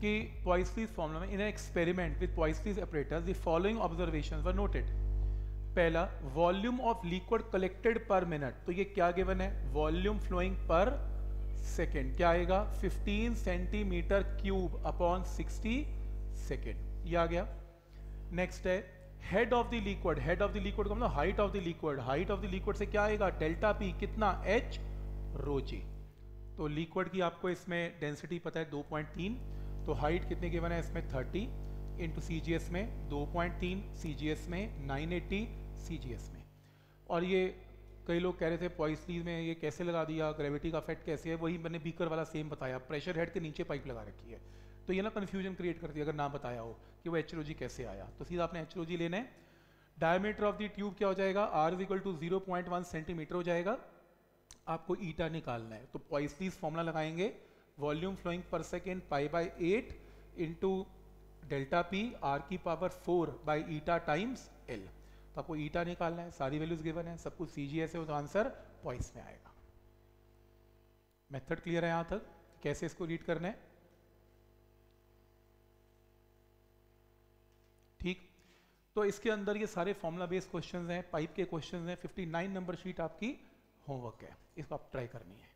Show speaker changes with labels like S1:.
S1: कि Poiseuille's formula में in experiment with Poiseuille's operators the following observations were noted पहला volume of liquid collected per minute तो ये क्या गिवन है? वॉल्यूम फ्लोइंग पर सेकेंड क्या आएगा? 15 सेंटीमीटर क्यूब अपॉन 60 सेकेंड ये आ गया. नेक्स्ट है head of the liquid head of the liquid का मतलब height of the liquid height of the liquid से क्या आएगा? डेल्टा पी कितना? एच रोजी तो लिक्विड की आपको इसमें डेंसिटी पता है 2.3 तो हाइट कितने गिवन है इसमें 30 इंटू सी में 2.3 सीजीएस में 980 सीजीएस में। और ये कई लोग कह रहे थे पॉइसलीज में ये कैसे लगा दिया? ग्रेविटी का इफ़ेक्ट कैसे है? वही मैंने बीकर वाला सेम बताया। प्रेशर हेड के नीचे पाइप लगा रखी है। तो ये ना कन्फ्यूज़न क्रिएट करती है, अगर ना बताया हो, कि वो एच कैसे आया। तो सीधा आपने एच लेना है। डायमीटर ऑफ़ द ट्यूब क्या हो जाएगा? R is equal to zero point one centimetre हो जाएगा। आपको ईटा निकालना है। तो पॉइसलीज फॉर्मूला लगाएँगे। Volume flowing per second pi by eight into delta P R की power four by eta times L. तो आपको ईटा निकालना है, सारी वैल्यूज़ गिवन है, सब कुछ सी जी एस है तो आंसर पॉइस में आएगा। मेथड क्लियर है यहाँ तक? कैसे इसको रीड करना है? ठीक। तो इसके अंदर ये सारे फॉर्मुला बेस्ड क्वेश्चंस हैं पाइप के क्वेश्चंस हैं 59 नंबर शीट आपकी होमवर्क है। इसको आप ट्राई करनी है।